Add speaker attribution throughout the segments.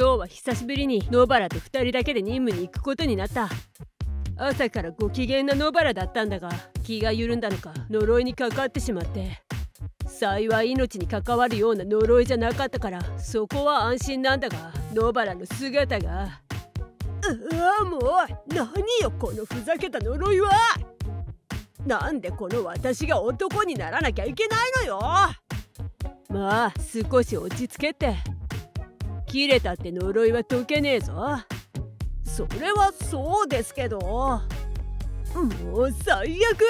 Speaker 1: 今日は久しぶりに野原と2人だけで任務に行くことになった。朝からご機嫌な野原だったんだが気が緩んだのか呪いにかかってしまって。幸い命に関わるような呪いじゃなかったからそこは安心なんだが野原の姿が。うわもう何よこのふざけた呪いは。なんでこの私が男にならなきゃいけないのよ。まあ少し落ち着けて切れたって呪いは解けねえぞ。それはそうですけど。もう最悪。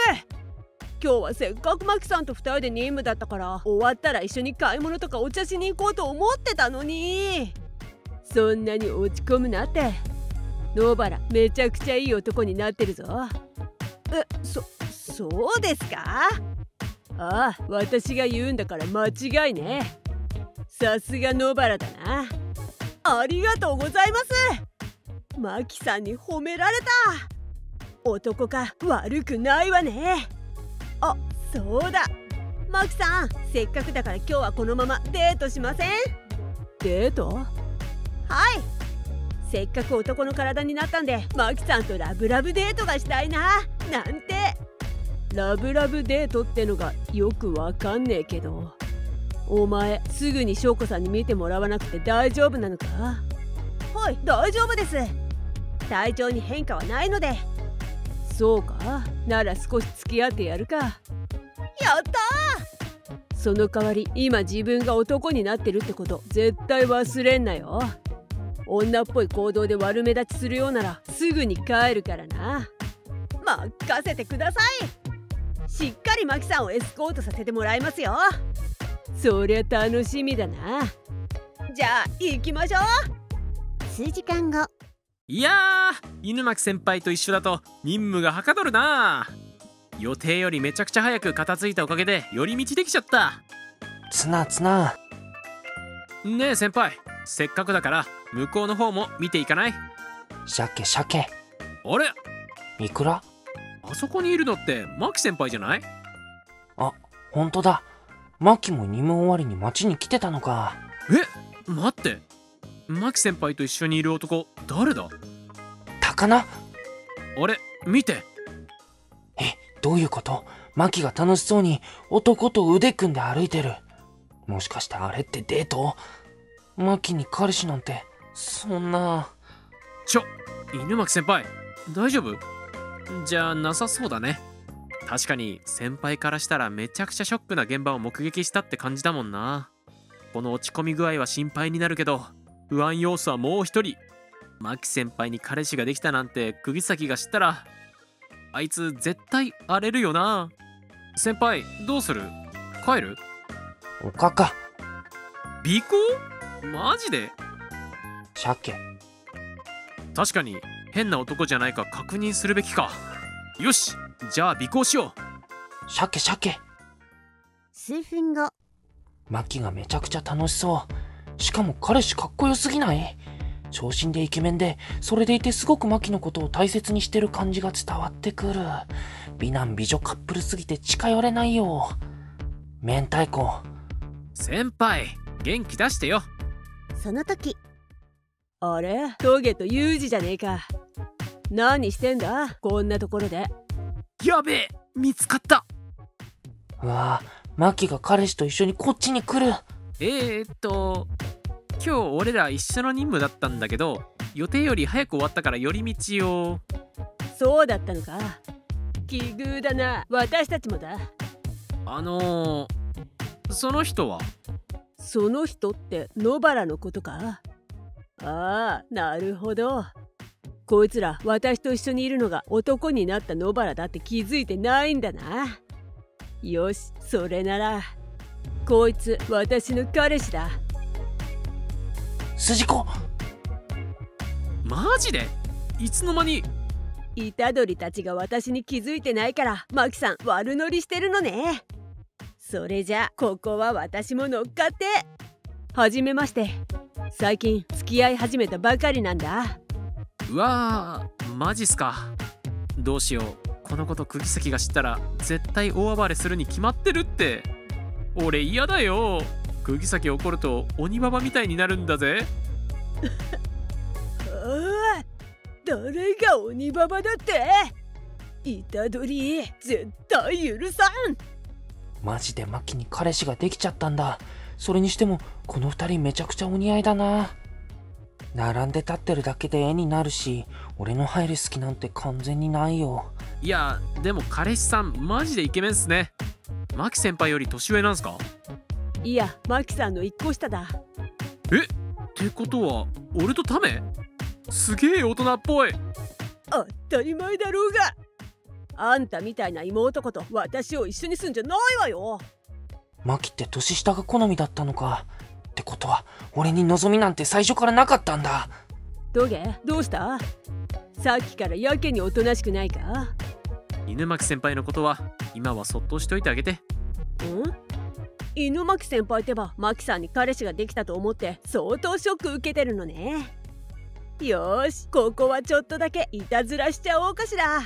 Speaker 1: 今日はせっかくマキさんと2人で任務だったから終わったら一緒に買い物とかお茶しに行こうと思ってたのに。そんなに落ち込むなって。野原めちゃくちゃいい男になってるぞ。えそそうですか？ああ私が言うんだから間違いね。さすが野原だな。ありがとうございます。マキさんに褒められた。男か悪くないわね。あそうだ。マキさんせっかくだから今日はこのままデートしません？デート？はい。せっかく男の体になったんでマキさんとラブラブデートがしたいな。なんて。ラブラブデートってのがよくわかんねえけどお前すぐに翔子さんに見てもらわなくて大丈夫なのか？はい大丈夫です。体調に変化はないので。そうか？なら少し付き合ってやるか。やったその代わり今自分が男になってるってこと絶対忘れんなよ。女っぽい行動で悪目立ちするようならすぐに帰るからな。任せてください。しっかりマキさんをエスコートさせてもらいますよそりゃ楽しみだな。じゃあ行きましょう。
Speaker 2: 数時間後。
Speaker 3: いやー犬巻先輩と一緒だと任務がはかどるな。予定よりめちゃくちゃ早く片付いたおかげで寄り道できちゃった。
Speaker 4: つなつな。
Speaker 3: ねえ先輩。せっかくだから向こうの方も見ていかない？
Speaker 4: 鮭鮭
Speaker 3: あれ？
Speaker 4: いくら？
Speaker 3: あそこにいるのってマキ先輩じゃない？
Speaker 4: あほんとだマキも任務終わりに町に来てたのか。
Speaker 3: え待って。マキ先輩と一緒にいる男誰だ？
Speaker 4: 高菜？
Speaker 3: あれ見て。
Speaker 4: えどういうこと？マキが楽しそうに男と腕組んで歩いてる。もしかしてあれってデート？マキに彼氏なんてそんな。
Speaker 3: ちょ犬巻先輩大丈夫？じゃあなさそうだね確かに先輩からしたらめちゃくちゃショックな現場を目撃したって感じだもんな。この落ち込み具合は心配になるけど不安要素はもう一人。マキ先輩に彼氏ができたなんて釘崎が知ったらあいつ絶対荒れるよな。先輩どうする？帰る？
Speaker 4: おかか。
Speaker 3: 尾行？マジで？
Speaker 4: 鮭。
Speaker 3: 確かに変な男じゃないか確認するべきか。よしじゃあ尾行しよ
Speaker 4: う。鮭鮭
Speaker 2: 数分後。
Speaker 4: マキがめちゃくちゃ楽しそう。しかも彼氏かっこよすぎない？長身でイケメンでそれでいてすごくマキのことを大切にしてる感じが伝わってくる。美男美女カップルすぎて近寄れないよ明太子。
Speaker 3: 先輩元気出してよ。
Speaker 2: その時。
Speaker 1: あれ？トゲとユージじゃねえか。何してんだ？こんなところで
Speaker 3: やべえ見つかった。
Speaker 4: うわあマキが彼氏と一緒にこっちに来る。
Speaker 3: えー、っと今日俺ら一緒の任務だったんだけど予定より早く終わったから寄り道を。
Speaker 1: そうだったのか。奇遇だな。私たちもだ。
Speaker 3: あのー、その人は？
Speaker 1: その人って野原のことか？ああなるほどこいつら私と一緒にいるのが男になった野原だって気づいてないんだな。よしそれなら。こいつ私の彼氏だ。
Speaker 4: 筋子。
Speaker 3: マジで？いつの間に？
Speaker 1: 虎杖たちが私に気づいてないからマキさん悪乗りしてるのね。それじゃここは私も乗っかって。はじめまして。最近付き合い始めたばかりなんだ
Speaker 3: うわーマジっすか。どうしよう。このこと釘崎が知ったら絶対大暴れするに決まってるって。俺嫌だよ。釘崎怒ると鬼ババみたいになるんだぜ。
Speaker 1: ああ誰が鬼ババだって。虎取絶対許さん。
Speaker 4: マジでマキに彼氏ができちゃったんだ。それにしても、この二人めちゃくちゃお似合いだな。並んで立ってるだけで絵になるし、俺の入る好きなんて完全にないよ。
Speaker 3: いやでも彼氏さんマジでイケメンっすね。マキ先輩より年上なんすか？
Speaker 1: いやマキさんの一個下だ。
Speaker 3: ってことは俺とタメ？すげえ大人っぽい。
Speaker 1: 当たり前だろうが。あんたみたいな妹子と私を一緒にすんじゃないわよ。
Speaker 4: マキって年下が好みだったのか。ってことは、俺に望みなんて最初からなかったんだ。
Speaker 1: トゲどうした？さっきからやけにおとなしくないか？
Speaker 3: 犬巻先輩のことは今はそっとしといてあげて。
Speaker 1: ん？犬巻先輩ってばマキさんに彼氏ができたと思って相当ショック受けてるのね。よーしここはちょっとだけいたずらしちゃおうかしら。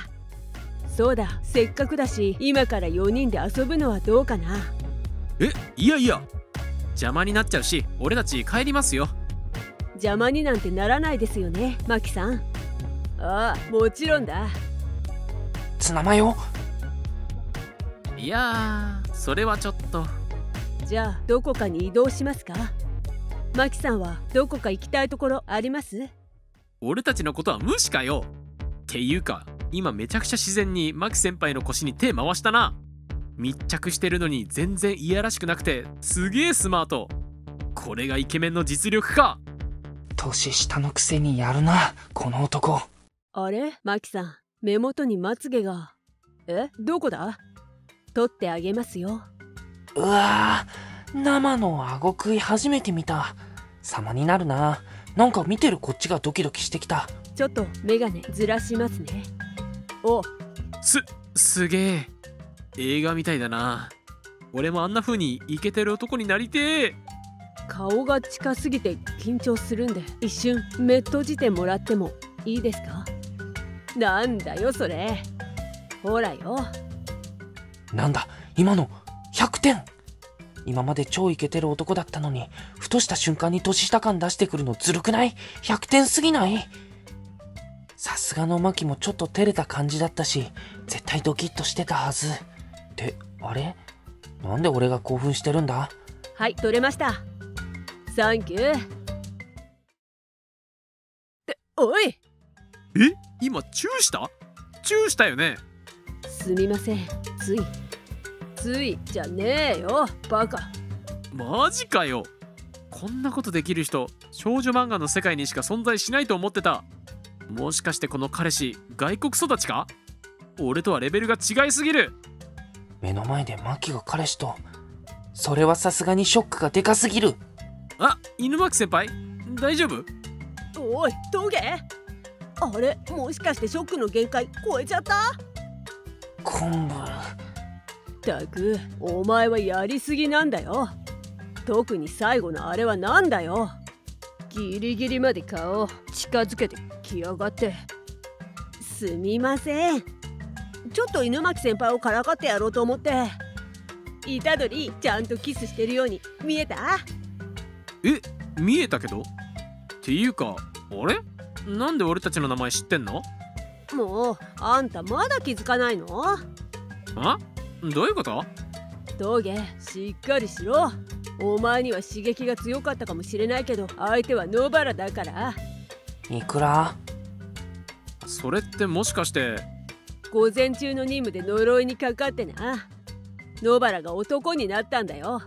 Speaker 1: そうだせっかくだし今から4人で遊ぶのはどうかな。
Speaker 3: えいやいや邪魔になっちゃうし俺たち帰りますよ。
Speaker 1: 邪魔になんてならないですよねマキさん。ああもちろんだ。
Speaker 4: ツナマヨ
Speaker 3: いやーそれはちょっと。
Speaker 1: じゃあどこかに移動しますか？マキさんはどこか行きたいところあります？
Speaker 3: 俺たちのことは無視かよ。っていうか今めちゃくちゃ自然にマキ先輩の腰に手回したな密着してるのに全然いやらしくなくてすげえスマート。これがイケメンの実力か。
Speaker 4: 年下のくせにやるな、この男。
Speaker 1: あれ？マキさん目元にまつげが。え？どこだ？取ってあげますよ。
Speaker 4: うわぁ、生の顎食い初めて見た。様になるな。なんか見てるこっちがドキドキしてきた。
Speaker 1: ちょっとメガネずらしますね。お。
Speaker 3: すすげえ映画みたいだな。俺もあんな風にイケてる男になりてえ。
Speaker 1: 顔が近すぎて緊張するんで。一瞬目閉じてもらってもいいですか？なんだよそれ。ほらよ。
Speaker 4: なんだ、今の100点。今まで超イケてる男だったのに、ふとした瞬間に年下感出してくるのずるくない ?100 点すぎない？さすがのマキもちょっと照れた感じだったし、絶対ドキッとしてたはず。って、あれ？なんで俺が興奮してるんだ？
Speaker 1: はい取れました。サンキューっておい！
Speaker 3: え？今チューした？チューしたよね？
Speaker 1: すみません。つい。ついじゃねえよバカ。
Speaker 3: マジかよ。こんなことできる人少女漫画の世界にしか存在しないと思ってた。もしかしてこの彼氏外国育ちか？俺とはレベルが違いすぎる
Speaker 4: 目の前でマキが彼氏と。それはさすがにショックがでかすぎる。
Speaker 3: あ犬巻先輩？大丈夫？
Speaker 1: おいトゲ？あれもしかしてショックの限界超えちゃった？
Speaker 4: 昆布。
Speaker 1: ったくお前はやりすぎなんだよ。特に最後のあれはなんだよ。ギリギリまで顔近づけてきやがって。すみませんちょっと犬巻先輩をからかってやろうと思って。虎杖ちゃんとキスしてるように見えた？
Speaker 3: え見えたけど？っていうかあれ？なんで俺たちの名前知ってんの？
Speaker 1: もうあんたまだ気づかないの？
Speaker 3: あ？どういうこと？
Speaker 1: 峠しっかりしろ。お前には刺激が強かったかもしれないけど相手は野原だから。
Speaker 4: いくら？
Speaker 3: それってもしかして
Speaker 1: 午前中の任務で呪いにかかってな。野原が男になったんだよ。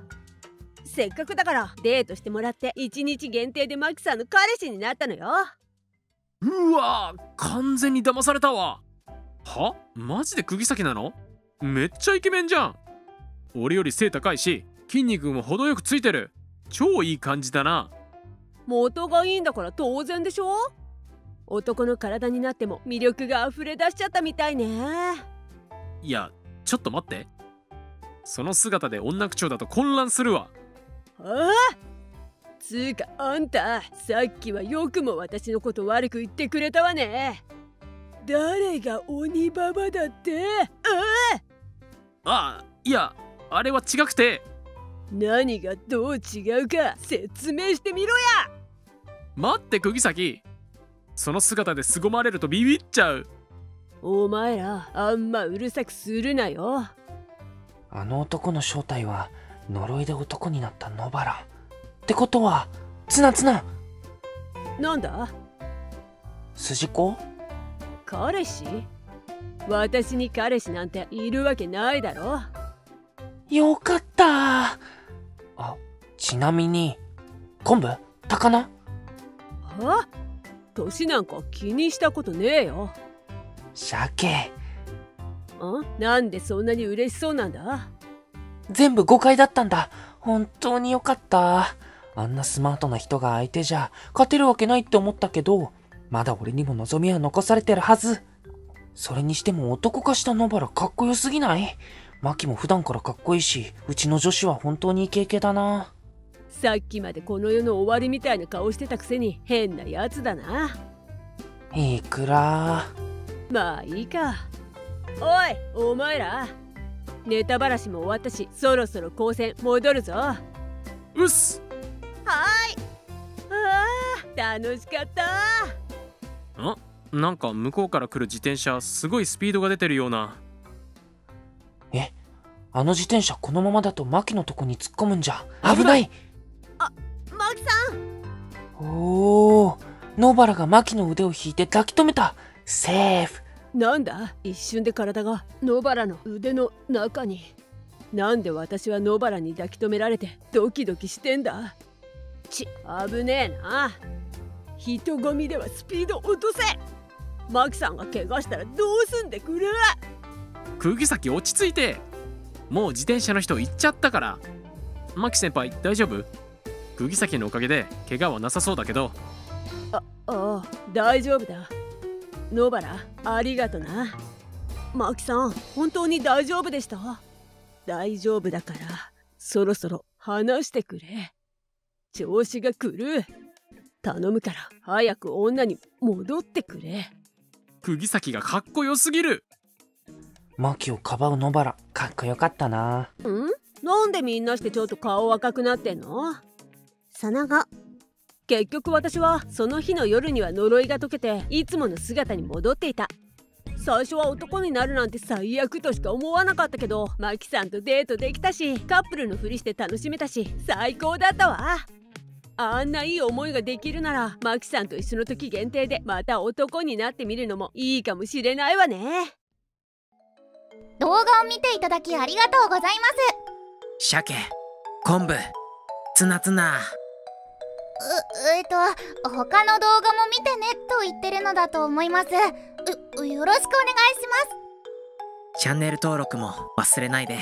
Speaker 1: せっかくだからデートしてもらって1日限定でマキさんの彼氏になったのよ。
Speaker 3: うわ完全に騙されたわ。は？マジで釘先なの？めっちゃイケメンじゃん。俺より背高いし筋肉も程よくついてる。超いい感じだな。
Speaker 1: 元がいいんだから当然でしょ？男の体になっても魅力が溢れ出しちゃったみたいね。
Speaker 3: いやちょっと待って。その姿で女口調だと混乱するわ。
Speaker 1: ああ？つうかあんたさっきはよくも私のこと悪く言ってくれたわね。誰が鬼ババだって？あ
Speaker 3: あいやあれは違くて。
Speaker 1: 何がどう違うか説明してみろや。
Speaker 3: 待って釘崎その姿で凄まれるとビビっちゃう。
Speaker 1: お前らあんまうるさくするなよ。
Speaker 4: あの男の正体は呪いで男になった野原。ってことはツナツナ
Speaker 1: なんだ？
Speaker 4: 筋子？
Speaker 1: 彼氏？私に彼氏なんているわけないだろ。
Speaker 4: よかった。あちなみに昆布？高菜？
Speaker 1: は？年なんか気にしたことねえよ。
Speaker 4: 鮭。
Speaker 1: ん？なんでそんなに嬉しそうなんだ？
Speaker 4: 全部誤解だったんだ。本当によかった。あんなスマートな人が相手じゃ勝てるわけないって思ったけどまだ俺にも望みは残されてるはず。それにしても男化した野原かっこよすぎない？マキも普段からかっこいいしうちの女子は本当にイケイケだな
Speaker 1: さっきまでこの世の終わりみたいな顔してたくせに変なやつだな。い
Speaker 4: くら？
Speaker 1: まあいいか。おいお前ら。ネタばらしも終わったしそろそろ高専戻るぞ。は
Speaker 3: うっす。
Speaker 2: は
Speaker 1: あ楽しかった。
Speaker 3: んなんか向こうから来る自転車すごいスピードが出てるような。
Speaker 4: えあの自転車このままだとマキのとこに突っ込むんじゃ。危ない。
Speaker 2: ーいマキさん。
Speaker 4: おお野原がマキの腕を引いて抱き留めた。セーフ。
Speaker 1: なんだ？一瞬で体が野原の腕の中に。なんで私は野原に抱き留められてドキドキしてんだ？ち危ねえな。人混みではスピード落とせ。マキさんが怪我したらどうすんでくれ
Speaker 3: 釘崎落ち着いて。もう自転車の人行っちゃったから。牧先輩大丈夫？釘崎のおかげで怪我はなさそうだけど。
Speaker 1: ああ大丈夫だ。野原ありがとな。マキさん本当に大丈夫でした？大丈夫だからそろそろ話してくれ。調子が狂う。頼むから早く女に戻ってくれ。
Speaker 3: 釘崎がかっこよすぎる。
Speaker 4: マキをかばう野原かっこよかったな。ん？
Speaker 1: なんでみんなしてちょっと顔赤くなってんの？
Speaker 2: その後。
Speaker 1: 結局私はその日の夜には呪いが解けていつもの姿に戻っていた。最初は男になるなんて最悪としか思わなかったけどマキさんとデートできたしカップルのふりして楽しめたし最高だったわ。あんないい思いができるならマキさんと一緒の時限定でまた男になってみるのもいいかもしれないわね。
Speaker 5: 動画を見ていただきありがとうございます。
Speaker 6: 鮭昆布ツナツナ。
Speaker 5: うえっと他の動画も見てねと言ってるのだと思います。よろしくお願いします。
Speaker 6: チャンネル登録も忘れないで。